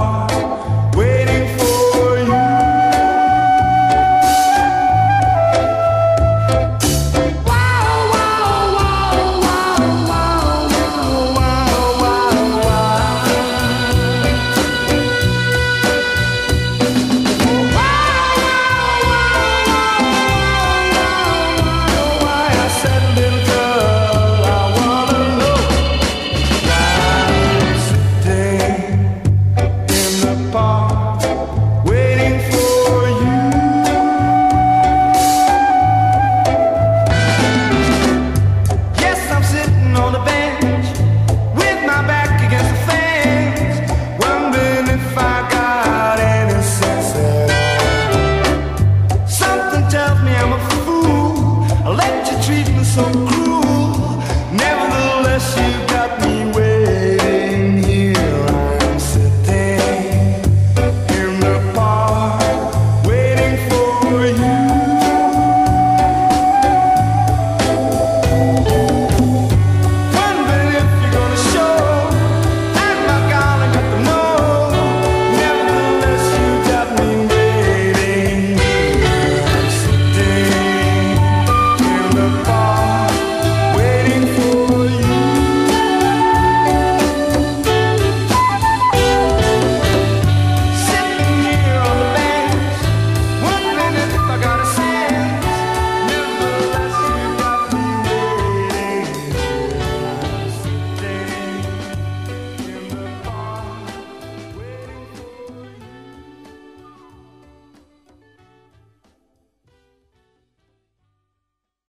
heart. me I'm a fool. I let you treat me so cruel.